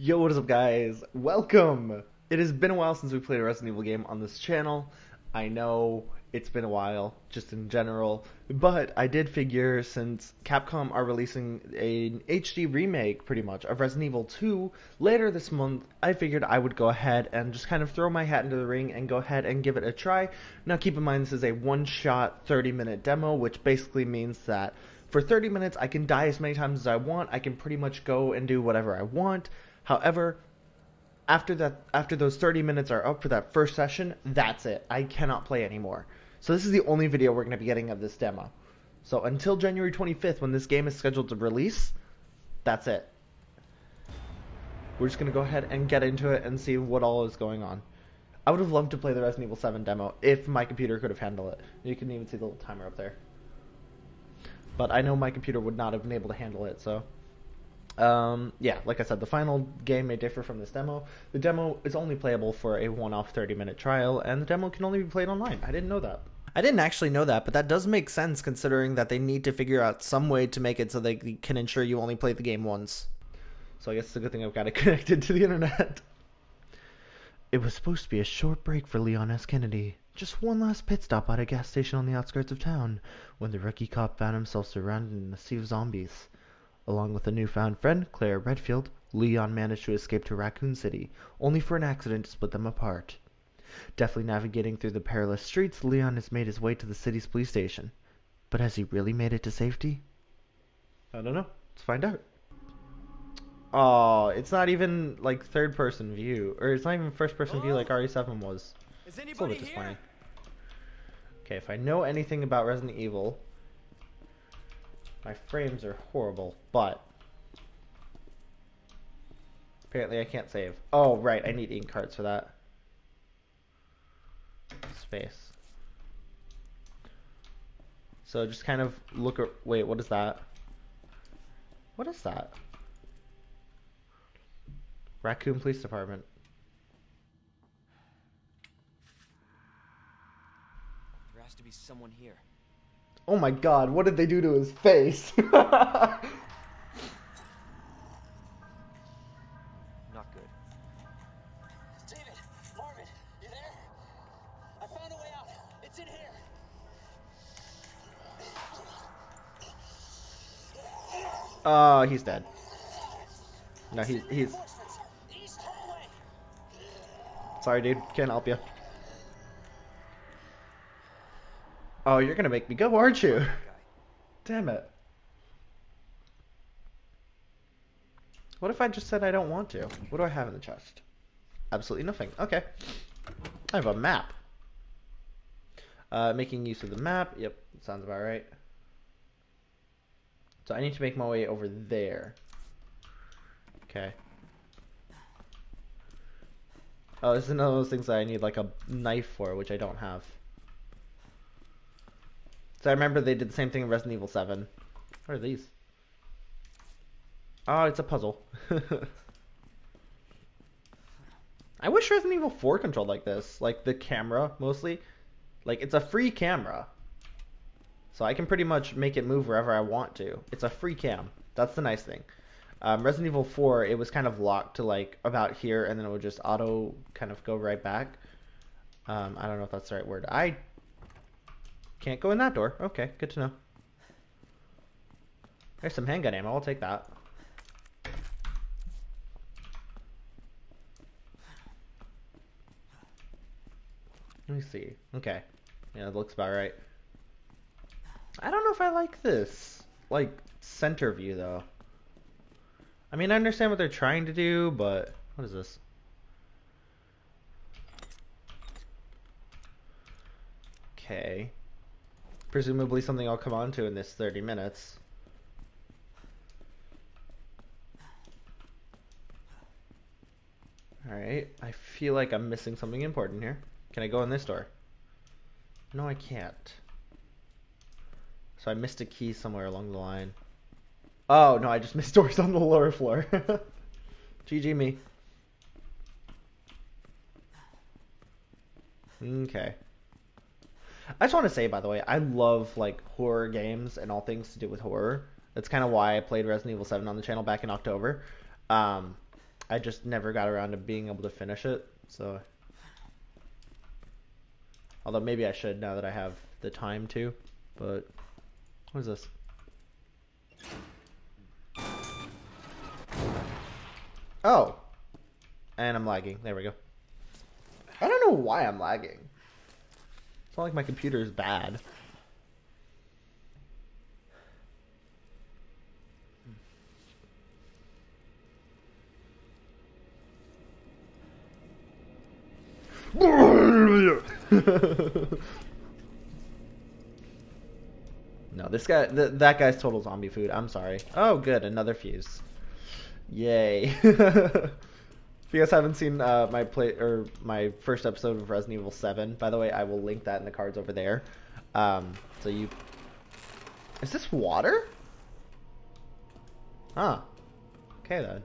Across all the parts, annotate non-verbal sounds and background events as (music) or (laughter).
Yo, what is up, guys? Welcome! It has been a while since we played a Resident Evil game on this channel. I know it's been a while, just in general, but I did figure since Capcom are releasing an HD remake, pretty much, of Resident Evil 2 later this month, I figured I would go ahead and just kind of throw my hat into the ring and go ahead and give it a try. Now, keep in mind, this is a one shot, 30 minute demo, which basically means that for 30 minutes, I can die as many times as I want. I can pretty much go and do whatever I want. However, after that after those 30 minutes are up for that first session, that's it. I cannot play anymore. So this is the only video we're going to be getting of this demo. So until January 25th when this game is scheduled to release, that's it. We're just going to go ahead and get into it and see what all is going on. I would have loved to play the Resident Evil 7 demo if my computer could have handled it. You can even see the little timer up there. But I know my computer would not have been able to handle it, so um, yeah, like I said, the final game may differ from this demo. The demo is only playable for a one-off 30-minute trial, and the demo can only be played online. I didn't know that. I didn't actually know that, but that does make sense considering that they need to figure out some way to make it so they can ensure you only play the game once. So I guess it's a good thing I've got it (laughs) connected to the internet. It was supposed to be a short break for Leon S. Kennedy. Just one last pit stop at a gas station on the outskirts of town, when the rookie cop found himself surrounded in a sea of zombies. Along with a newfound friend, Claire Redfield, Leon managed to escape to Raccoon City, only for an accident to split them apart. Deftly navigating through the perilous streets, Leon has made his way to the city's police station. But has he really made it to safety? I don't know. Let's find out. Oh, it's not even like third person view, or it's not even first person view like RE7 was. Is It's a little bit here? disappointing. Okay, if I know anything about Resident Evil, my frames are horrible, but apparently I can't save. Oh, right, I need ink cards for that. Space. So just kind of look at. Wait, what is that? What is that? Raccoon Police Department. There has to be someone here. Oh my god, what did they do to his face? (laughs) Not good. David, Marvin, you there? I found a way out. It's in here. Oh, he's dead. No, he's he's Reinforcements. East hallway. sorry, dude. Can't help you. Oh, you're gonna make me go, aren't you? Damn it. What if I just said I don't want to? What do I have in the chest? Absolutely nothing. Okay. I have a map. Uh, making use of the map. Yep, sounds about right. So I need to make my way over there. Okay. Oh, this is another of those things that I need like a knife for, which I don't have. So I remember they did the same thing in Resident Evil 7. What are these? Oh, it's a puzzle. (laughs) I wish Resident Evil 4 controlled like this. Like the camera, mostly. Like, it's a free camera. So I can pretty much make it move wherever I want to. It's a free cam. That's the nice thing. Um, Resident Evil 4, it was kind of locked to like about here, and then it would just auto kind of go right back. Um, I don't know if that's the right word. I can't go in that door. Okay, good to know. There's some handgun ammo. I'll take that. Let me see. Okay. Yeah, it looks about right. I don't know if I like this. Like, center view, though. I mean, I understand what they're trying to do, but... What is this? Okay. Presumably something I'll come on to in this 30 minutes. Alright, I feel like I'm missing something important here. Can I go in this door? No, I can't. So I missed a key somewhere along the line. Oh, no, I just (laughs) missed doors on the lower floor. (laughs) GG me. Okay. I just want to say, by the way, I love like horror games and all things to do with horror. That's kind of why I played Resident Evil 7 on the channel back in October. Um, I just never got around to being able to finish it. So, although maybe I should now that I have the time to. But what is this? Oh, and I'm lagging. There we go. I don't know why I'm lagging. Not like my computer is bad. (laughs) no, this guy, th- that guy's total zombie food. I'm sorry. Oh, good, another fuse. Yay. (laughs) if you guys haven't seen uh, my play or my first episode of Resident Evil 7, by the way, I will link that in the cards over there. Um, so you, is this water? Huh. Okay then.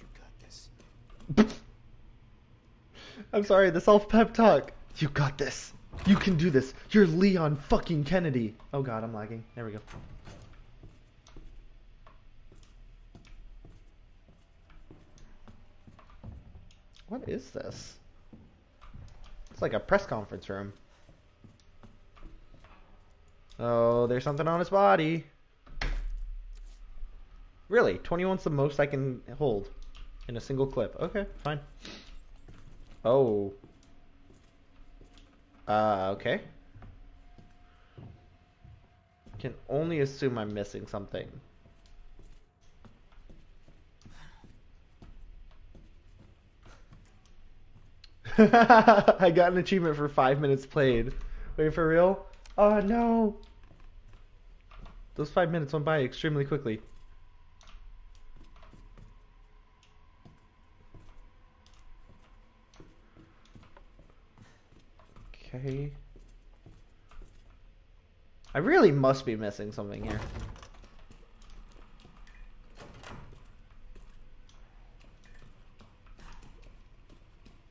You got this. (laughs) I'm sorry, the self pep talk. You got this. You can do this. You're Leon fucking Kennedy. Oh god, I'm lagging. There we go. What is this? It's like a press conference room. Oh, there's something on his body. Really? 21's the most I can hold in a single clip. Okay, fine. Oh. Uh, okay. Can only assume I'm missing something. (laughs) I got an achievement for five minutes played. Wait, for real? Oh no! Those five minutes went by extremely quickly. Okay. I really must be missing something here.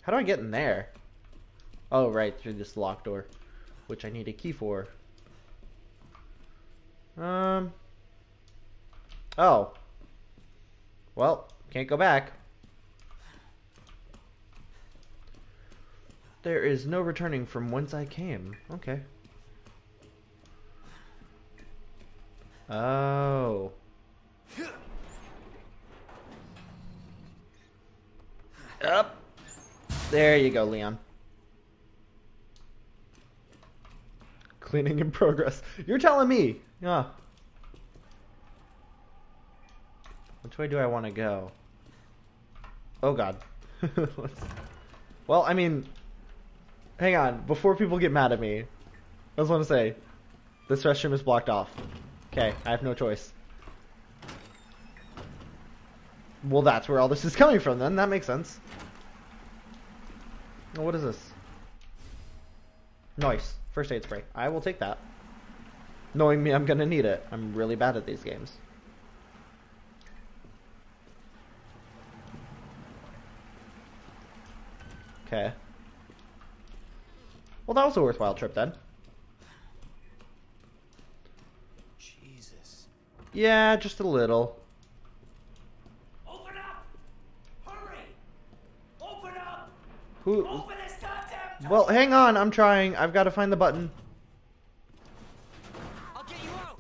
How do I get in there? Oh, right, through this locked door, which I need a key for. Um. Oh. Well, can't go back. There is no returning from whence I came. Okay. Oh. Up. There you go, Leon. Cleaning in progress. You're telling me. Yeah. Which way do I want to go? Oh god. (laughs) Well, I mean, hang on. Before people get mad at me, I just want to say, this restroom is blocked off. Okay, I have no choice. Well, that's where all this is coming from then. That makes sense. What is this? Nice. First aid spray. I will take that. Knowing me, I'm gonna need it. I'm really bad at these games. Okay. Well, that was a worthwhile trip then. Jesus. Yeah, just a little. Open up! Hurry! Open up! Who? Open this goddamn door! Well, hang on. I'm trying. I've got to find the button. I'll get you out.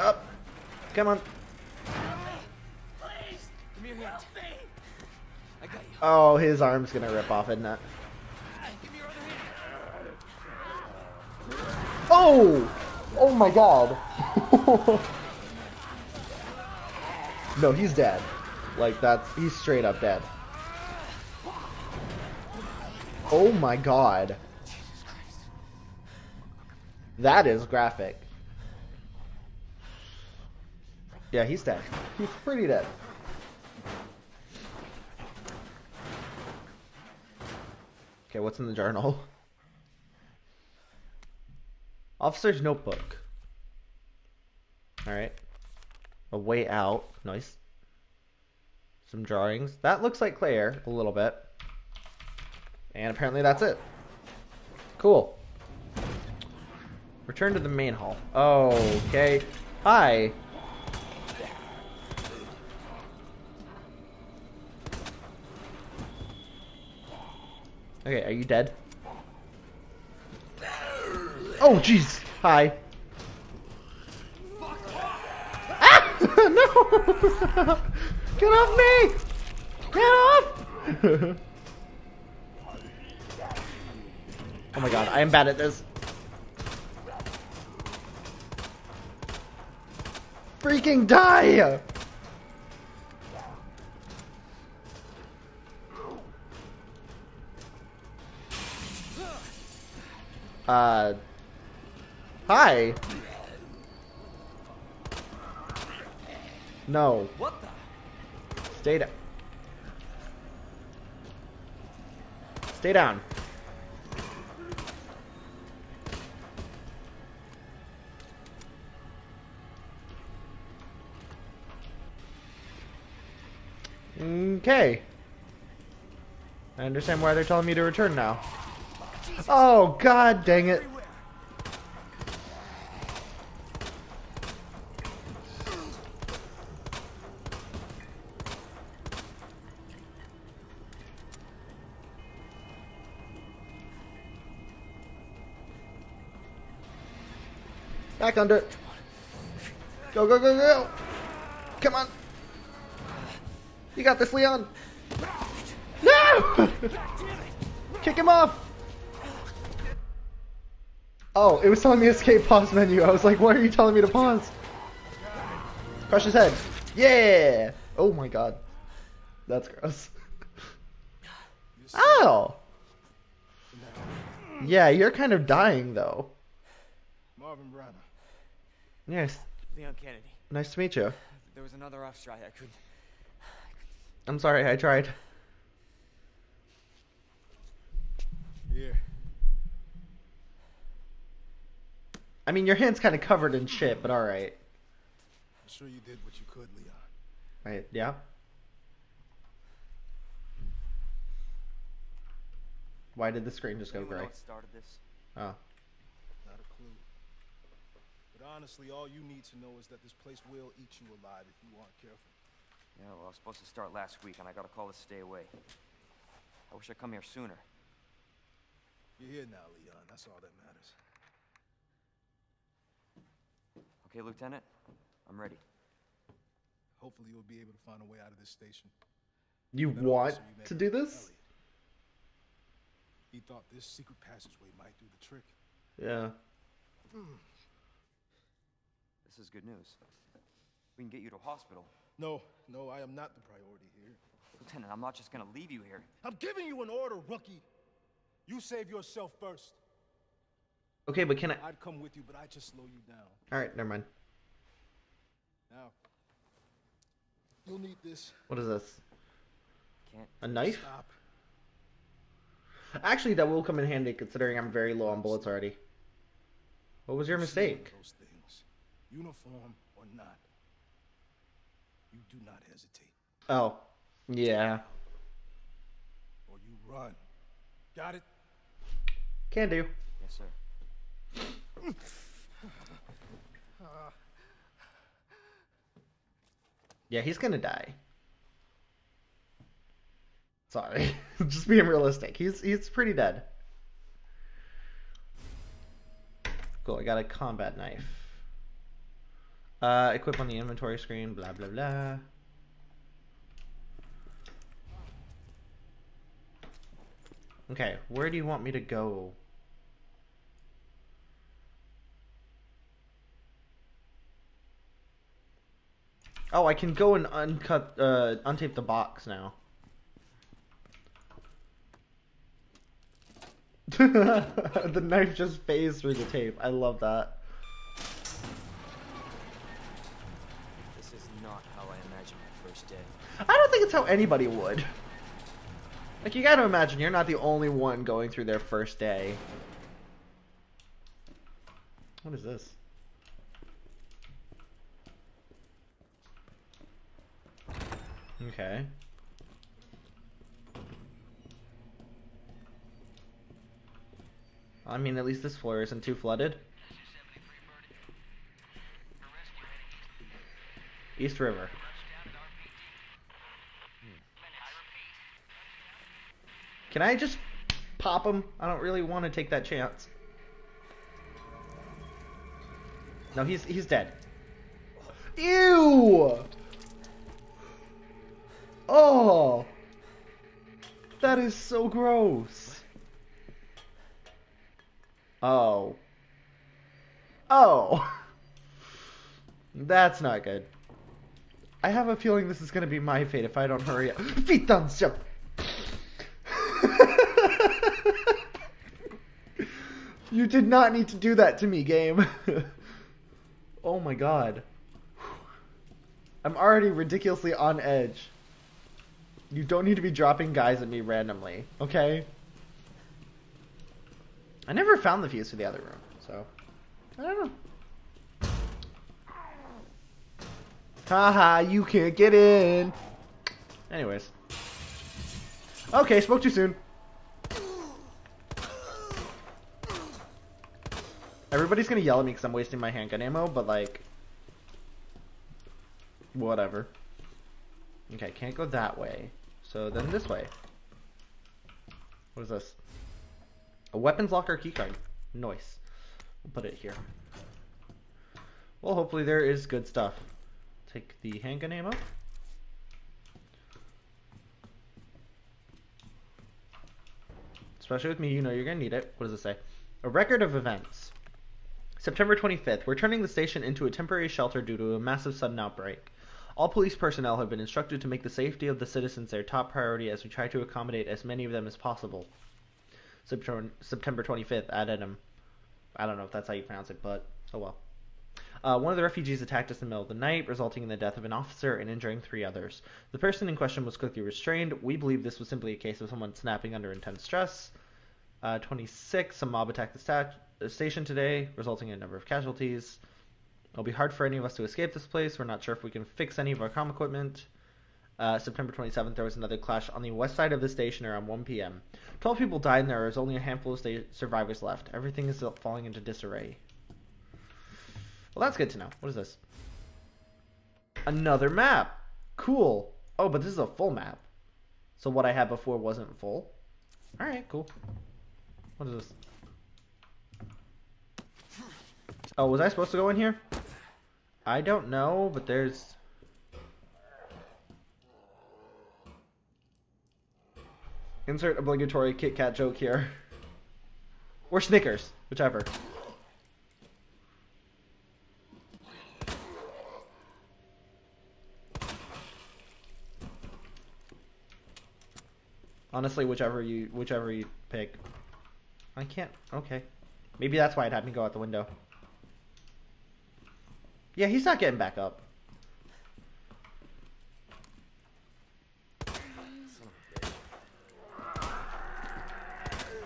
Up. Come on. Please! Come here, Help me! I got you. Oh, his arm's gonna rip off, isn't it? Give me your other hand. Oh! Oh my god. (laughs) no, he's dead. Like, that's. He's straight up dead. Oh my god. That is graphic. Yeah, he's dead. He's pretty dead. Okay, what's in the journal? Officer's notebook. Alright. A way out. Nice. Some drawings. That looks like Claire a little bit. And apparently that's it. Cool. Return to the main hall. Okay. Hi. Okay, are you dead? Oh, jeez. Hi. Ah! (laughs) no! (laughs) Get off me! Get off! (laughs) oh my god, I am bad at this. Freaking die! Uh. Hi. No. What the? Stay down. Stay down. Okay. I understand why they're telling me to return now. Oh, god dang it. Back under. Go, go, go, go. Come on. You got this, Leon. No! Kick him off. Oh, it was telling me escape pause menu. I was like, why are you telling me to pause? Crush his head. Yeah! Oh my god. That's gross. oh! Yeah, you're kind of dying though. Marvin Branagh. Yes. Leon Kennedy. Nice to meet you. There was another off strike. I couldn't. I'm sorry, I tried. Here. I mean, your hand's kind of covered in shit, but alright. I'm sure you did what you could, Leon. Right, yeah. Why did the screen just go gray? started this? Oh. Not a clue. But honestly, all you need to know is that this place will eat you alive if you aren't careful. Yeah, well, I was supposed to start last week, and I got a call to stay away. I wish I'd come here sooner. You're here now, Leon. That's all that matters. Okay, Lieutenant? I'm ready. Hopefully, you'll be able to find a way out of this station. You That want you to do this? Elliot. He thought this secret passageway might do the trick. Yeah. Hmm. This is good news. We can get you to a hospital. No, no, I am not the priority here. Lieutenant, I'm not just gonna leave you here. I'm giving you an order, rookie. You save yourself first. Okay, but can I? I'd come with you, but I'd just slow you down. All right, never mind. Now, you'll need this. What is this? Can't. A knife? Stop. Actually, that will come in handy considering I'm very low on bullets already. What was your See one of mistake? Those things, uniform or not, you do not hesitate, Oh, yeah. or you run. Got it? Can do. Yes, sir. Yeah, he's gonna die. Sorry, (laughs) just being realistic. He's he's pretty dead. Cool. I got a combat knife. Uh, equip on the inventory screen. Blah blah blah. Okay, where do you want me to go? Oh, I can go and uncut, uh, untape the box now. (laughs) the knife just phased through the tape. I love that. This is not how I imagined my first day. I don't think it's how anybody would. Like, you gotta imagine you're not the only one going through their first day. What is this? Okay. I mean, at least this floor isn't too flooded. East River. Can I just pop him. I don't really want to take that chance. No, he's he's dead. Ew! Oh! That is so gross. Oh. Oh! (laughs) That's not good. I have a feeling this is gonna be my fate if I don't hurry up. Feet down, jump! (laughs) you did not need to do that to me, game. (laughs) oh my god. I'm already ridiculously on edge. You don't need to be dropping guys at me randomly, okay? I never found the fuse for the other room, so I don't know. Haha, you can't get in. Anyways. Okay, spoke too soon. Everybody's gonna yell at me because I'm wasting my handgun ammo, but like, whatever. Okay, can't go that way. So then this way. What is this? A weapons locker keycard. Nice. We'll put it here. Well, hopefully there is good stuff. Take the handgun ammo. Especially with me, you know you're gonna need it. What does it say? A record of events. September 25th. We're turning the station into a temporary shelter due to a massive sudden outbreak. All police personnel have been instructed to make the safety of the citizens their top priority as we try to accommodate as many of them as possible. September, September 25th, addendum. I don't know if that's how you pronounce it, but oh well. Uh, one of the refugees attacked us in the middle of the night, resulting in the death of an officer and injuring three others. The person in question was quickly restrained. We believe this was simply a case of someone snapping under intense stress. Uh, 26. A mob attacked the, stat- station today, resulting in a number of casualties. It'll be hard for any of us to escape this place. We're not sure if we can fix any of our comm equipment. Uh, September 27th, there was another clash on the west side of the station around 1 p.m. 12 people died, and there is only a handful of sta- survivors left. Everything is falling into disarray. Well, that's good to know. What is this? Another map. Cool. Oh, but this is a full map. So what I had before wasn't full. All right, cool. What is this? Oh, was I supposed to go in here? I don't know, but there's... Insert obligatory Kit Kat joke here. Or Snickers, whichever. Honestly, whichever you whichever you pick. I can't. Okay. Maybe that's why it had me go out the window. Yeah, he's not getting back up.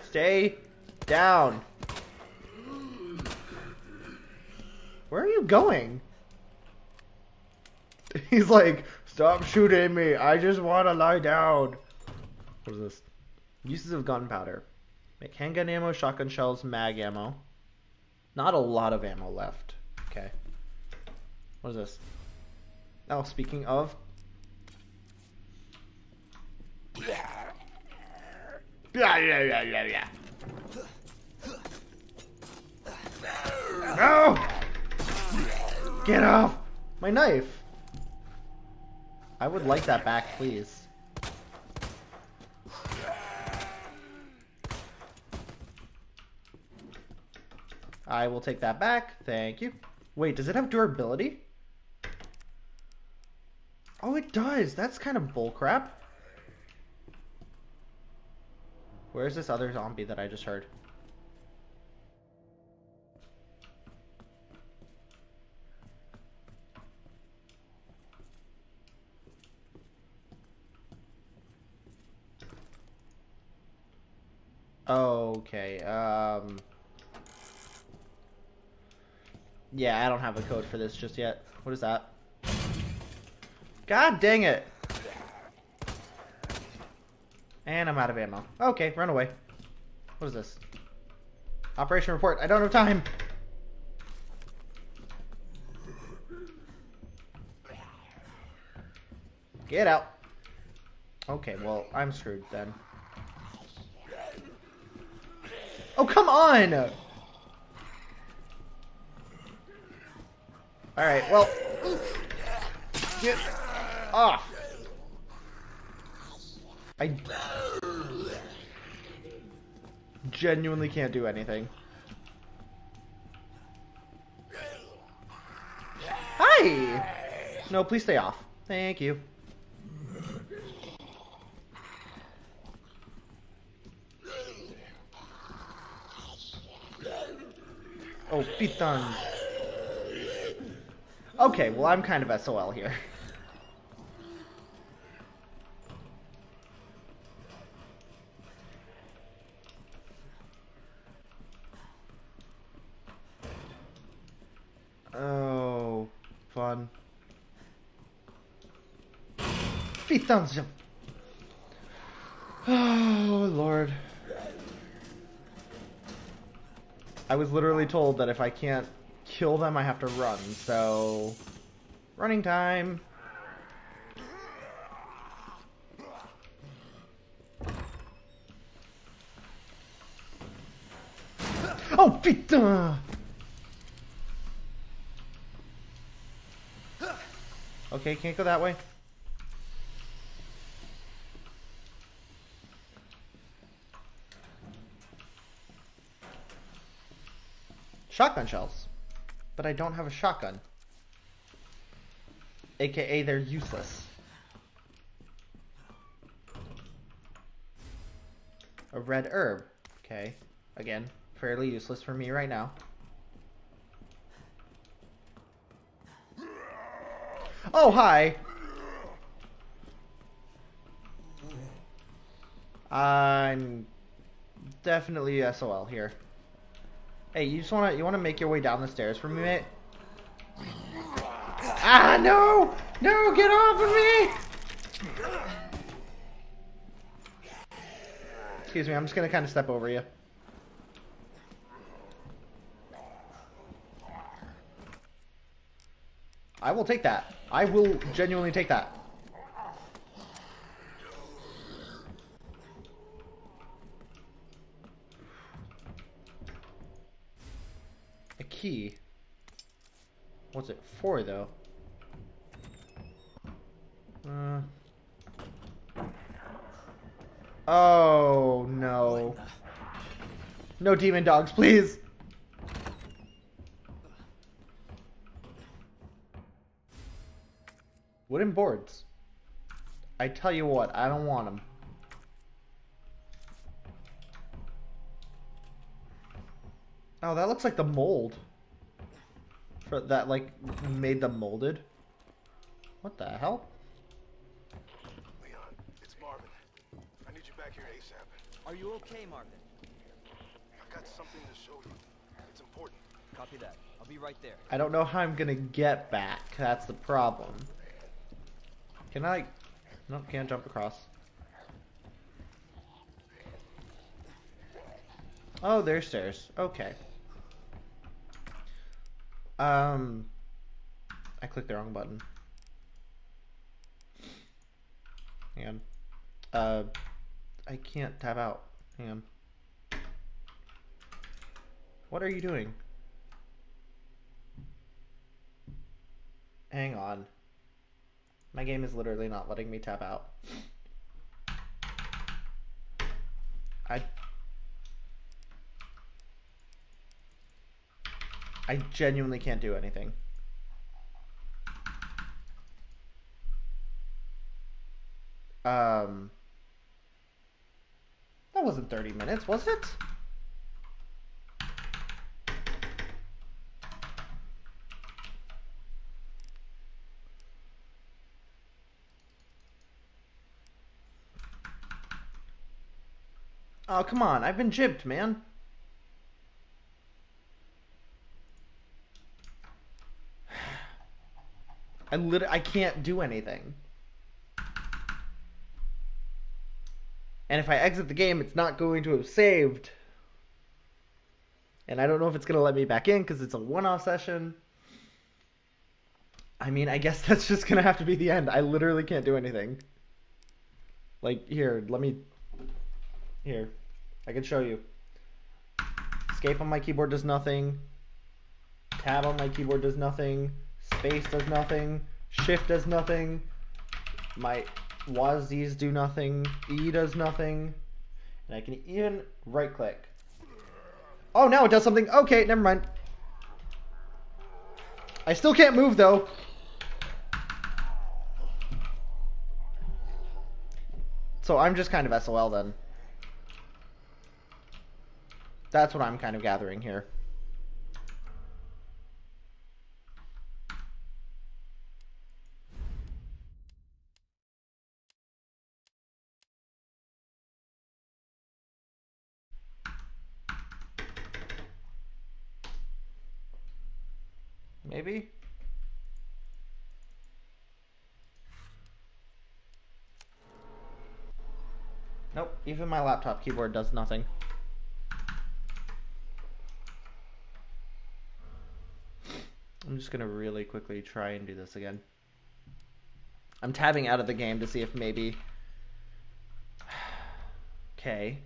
Stay down. Where are you going? (laughs) He's like, stop shooting me. I just want to lie down. What is this? Uses of gunpowder. Make handgun ammo, shotgun shells, mag ammo. Not a lot of ammo left. Okay. What is this? Oh, speaking of. Yeah, yeah, yeah, yeah, yeah. No! Get off! My knife! I would like that back, please. I will take that back. Thank you. Wait, does it have durability? Oh, it does. That's kind of bullcrap. Where's this other zombie that I just heard? Okay, um... Yeah, I don't have a code for this just yet. What is that? God dang it! And I'm out of ammo. Okay, run away. What is this? Operation report. I don't have time. Get out. Okay, well, I'm screwed then. Oh, come on! Alright, well. Get off! I genuinely can't do anything. Hi! No, please stay off. Thank you. Oh, Pitan. Okay, well, I'm kind of SOL here. Oh, fun. Pitan's jump. (sighs) Oh, Lord. I was literally told that if I can't kill them, I have to run, so... Running time! Oh, putain! Okay, can't go that way. Shotgun shells. But I don't have a shotgun. AKA they're useless. A red herb. Okay. Again, fairly useless for me right now. Oh, hi! I'm definitely SOL here. Hey, you just wanna you wanna make your way down the stairs for me, mate? Ah no! No, get off of me! Excuse me, I'm just gonna kinda step over you. I will take that. I will genuinely take that. A key. What's it for, though? Uh. Oh, no. No demon dogs, please! Wooden boards. I tell you what, I don't want them. Oh, that looks like the mold. For that, like, made them molded. What the hell? Leon, it's Marvin. I need you back here ASAP. Are you okay, Marvin? I got something to show you. It's important. Copy that. I'll be right there. I don't know how I'm gonna get back. That's the problem. Can I? Nope, can't jump across. Oh, there's stairs. Okay. Um, I clicked the wrong button. Hang on. Uh, I can't tab out. Hang on. What are you doing? Hang on. My game is literally not letting me tap out. I I genuinely can't do anything. Um That wasn't 30 minutes, was it? Oh, come on. I've been jipped, man. I literally I can't do anything. And if I exit the game, it's not going to have saved. And I don't know if it's going to let me back in because it's a one-off session. I mean, I guess (laughs) that's just going to have to be the end. I literally can't do anything. Like, here, let me... Here. I can show you. Escape on my keyboard does nothing. Tab on my keyboard does nothing. Space does nothing. Shift does nothing. My WASDs do nothing. E does nothing. And I can even right click. Oh, now it does something. Okay, never mind. I still can't move though. So I'm just kind of SOL then. That's what I'm kind of gathering here. Maybe? Nope, even my laptop keyboard does nothing. I'm just gonna really quickly try and do this again. I'm tabbing out of the game to see if maybe... (sighs) Okay.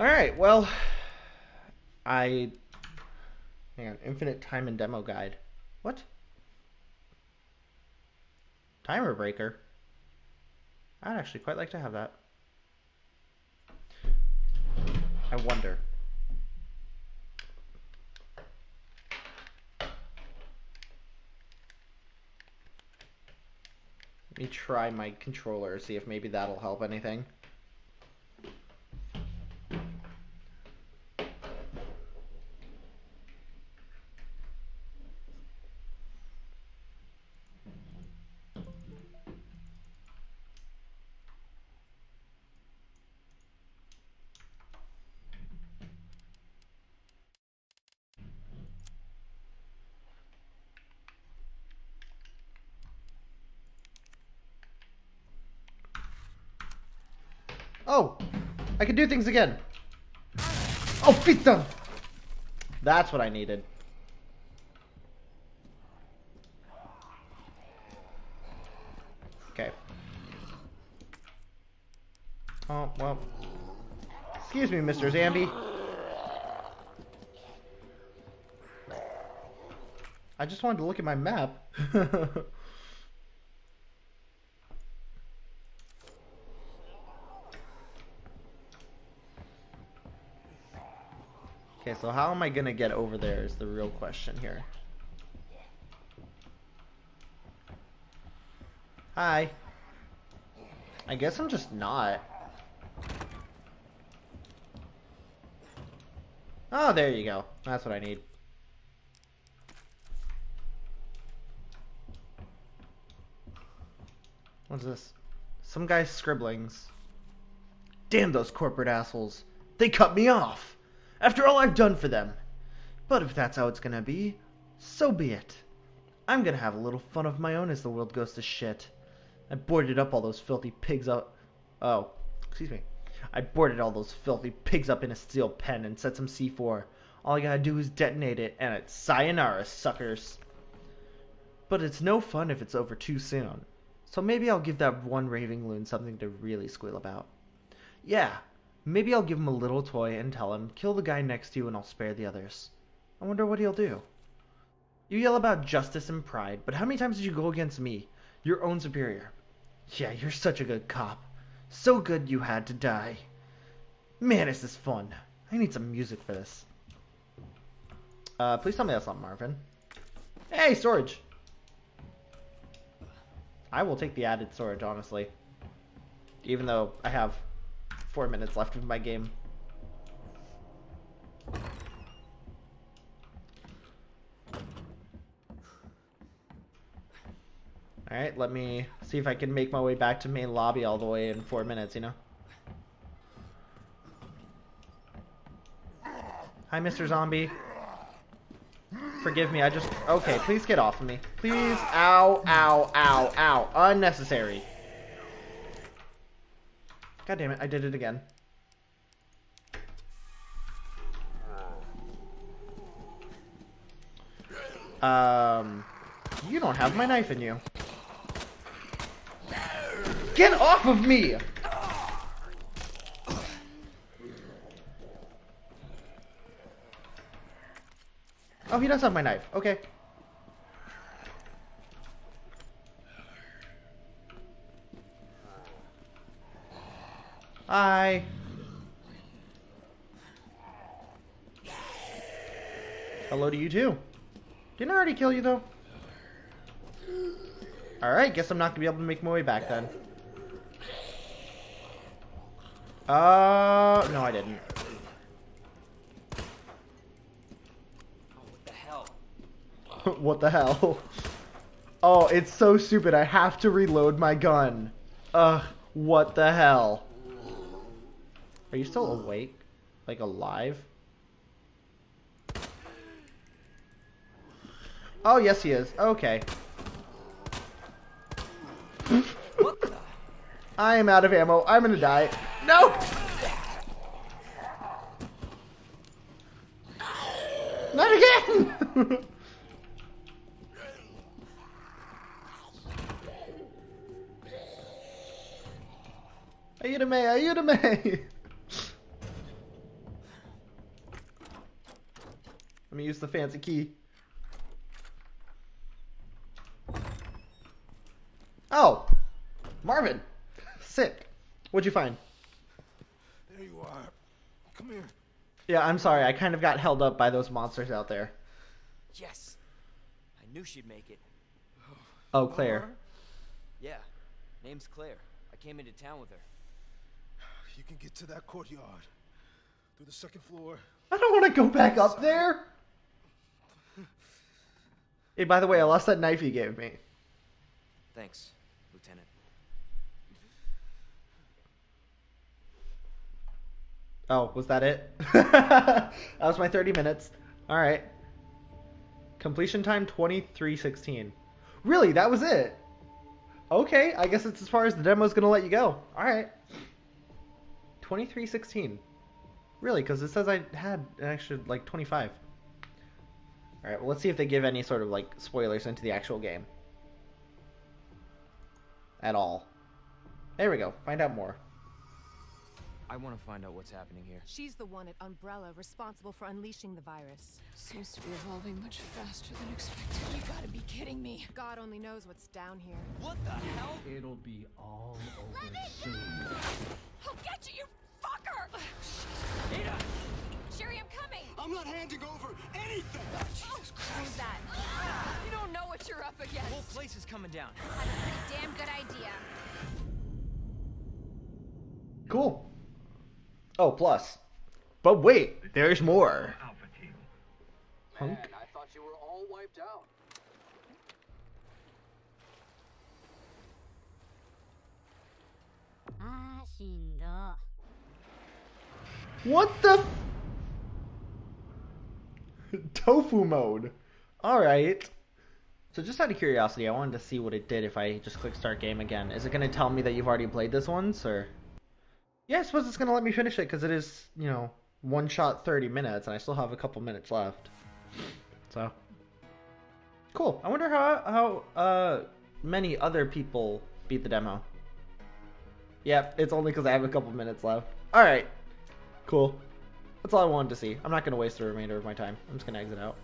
Alright, well... I... Hang on, infinite time and demo guide. What? Timer breaker? I'd actually quite like to have that. I wonder. Let me try my controller, see if maybe that'll help anything. Oh! I can do things again! Oh, pizza! That's what I needed. Okay. Oh, well. Excuse me, Mr. Zambi. I just wanted to look at my map. (laughs) Okay, so how am I gonna get over there is the real question here. Hi. I guess I'm just not. Oh, there you go. That's what I need. What's this? Some guy's scribblings. Damn those corporate assholes. They cut me off. After all I've done for them. But if that's how it's gonna be, so be it. I'm gonna have a little fun of my own as the world goes to shit. I boarded up all those filthy pigs up. Oh, excuse me. I boarded all those filthy pigs up in a steel pen and set some C4. All I gotta do is detonate it, and it's sayonara, suckers. But it's no fun if it's over too soon. So maybe I'll give that one raving loon something to really squeal about. Yeah, maybe I'll give him a little toy and tell him, kill the guy next to you and I'll spare the others. I wonder what he'll do. You yell about justice and pride, but how many times did you go against me, your own superior? Yeah, you're such a good cop. So good you had to die. Man, this is fun. I need some music for this. Uh, please tell me that's not Marvin. Hey, storage! I will take the added storage, honestly. Even though I have four minutes left of my game. Alright, let me see if I can make my way back to main lobby all the way in four minutes, you know? Hi, Mr. Zombie. Forgive me, I just... Okay, please get off of me. Please. Ow, ow, ow, ow. Unnecessary. God damn it, I did it again. Um... You don't have my knife in you. Get off of me! Oh, he does have my knife. Okay. Hi. Hello to you too. Didn't I already kill you though? Alright, guess I'm not gonna be able to make my way back then. Uh, no I didn't. Oh, what the hell? (laughs) what the hell? Oh, it's so stupid. I have to reload my gun. Ugh, what the hell? Are you still awake? Like alive? Oh, yes he is. Okay. I am out of ammo. I'm gonna die. No! Not again! (laughs) Ayúdame, ayúdame! Me use the fancy key. Oh! Marvin! (laughs) Sick. What'd you find? There you are. Come here. Yeah, I'm sorry. I kind of got held up by those monsters out there. Yes. I knew she'd make it. Oh, Claire. Yeah. Name's Claire. I came into town with her. You can get to that courtyard. Through the second floor. I don't want to go back up there. Hey, by the way, I lost that knife you gave me. Thanks, Lieutenant. Oh, was that it? (laughs) that was my 30 minutes. All right. Completion time 2316. Really, that was it. Okay, I guess it's as far as the demo's going to let you go. All right. 2316. Really, cuz it says I had an extra like 25. All right, well, let's see if they give any sort of like spoilers into the actual game. At all. There we go. Find out more. I want to find out what's happening here. She's the one at Umbrella responsible for unleashing the virus. Seems to be evolving much faster than expected. You gotta be kidding me. God only knows what's down here. What the hell? It'll be all over soon. Go! I'll get you, you fucker! Ada! Sherry, I'm coming! I'm not handing over anything! Oh, Jesus Christ! that? You don't know what you're up The against. whole place is coming down. Had a pretty damn good idea. Cool. Oh, plus. But wait, there's more. Hunk. Man, I thought you were all wiped out. Ah, what the? (laughs) Tofu mode. Alright. So just out of curiosity, I wanted to see what it did if I just click start game again. Is it going to tell me that you've already played this once, or? Yeah, I suppose it's going to let me finish it because it is, you know, one shot 30 minutes, and I still have a couple minutes left. So. Cool. I wonder how, how, uh, many other people beat the demo. Yep, it's only because I have a couple minutes left. Alright. Cool. That's all I wanted to see. I'm not going to waste the remainder of my time. I'm just going to exit out.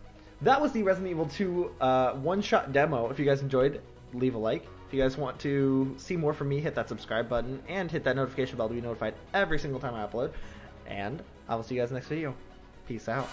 That was the Resident Evil 2 uh, one-shot demo. If you guys enjoyed, leave a like. If you guys want to see more from me, hit that subscribe button and hit that notification bell to be notified every single time I upload. And I will see you guys next video. Peace out.